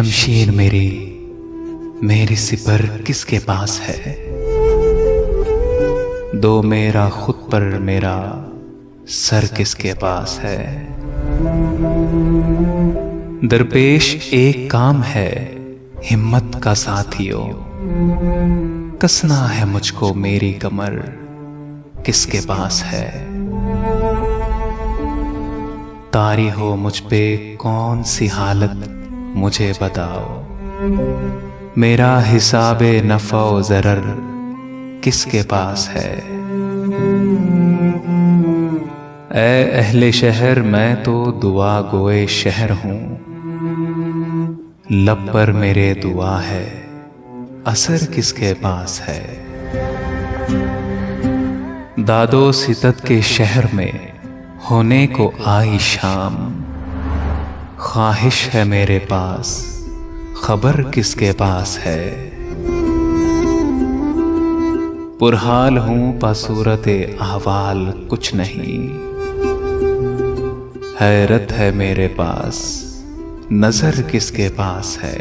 शमशीर मेरी मेरी सिपर किसके पास है? दो मेरा खुद पर मेरा सर किसके पास है? दरपेश एक काम है, हिम्मत का साथियों। कसना है मुझको मेरी कमर, किसके पास है? तारी हो मुझ पे कौन सी हालत? मुझे बताओ, मेरा हिसाब नफो जरर किसके पास है? ए अहले शहर, मैं तो दुआ गोए शहर हूँ। लब पर मेरे दुआ है, असर किसके पास है? दादो सितत के शहर में होने को आई शाम। ख्वाहिश है मेरे पास। खबर किसके पास है? पुरहाल हूँ पसूरत अहवाल, कुछ नहीं। हैरत है मेरे पास, नज़र किसके पास है?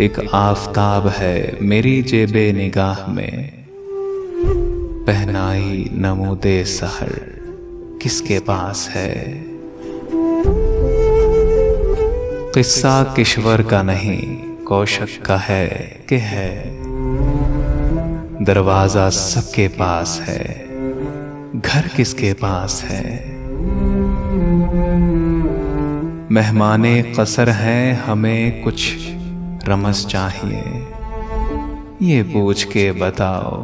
एक आफताब है मेरी जेबे निगाह में, पहनाई नमोदे सहर। किसके पास है? किस्सा किश्वर का नहीं, कौशक का है कि है। दरवाज़ा सबके पास है, घर किसके पास है? मेहमाने कसर हैं, हमें कुछ रमस चाहिए। ये पूछ के बताओ,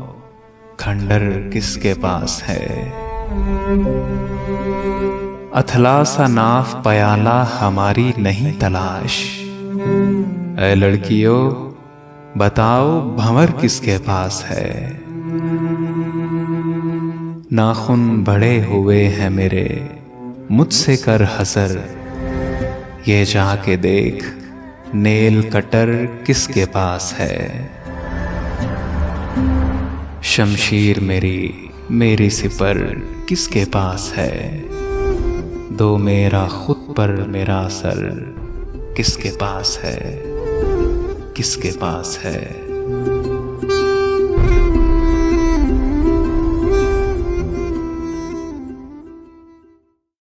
खंडर किसके पास है? अथला सा नाफ पयाला हमारी नहीं तलाश। ऐ लड़कियों, बताओ भंवर किसके पास है? नाखुन बड़े हुए हैं मेरे, मुझसे कर हसर। ये जाके देख, नेल कटर किसके पास है? शमशीर मेरी, मेरे सिपर किसके पास है? दो मेरा खुद पर मेरा सर किसके पास है? किसके पास है?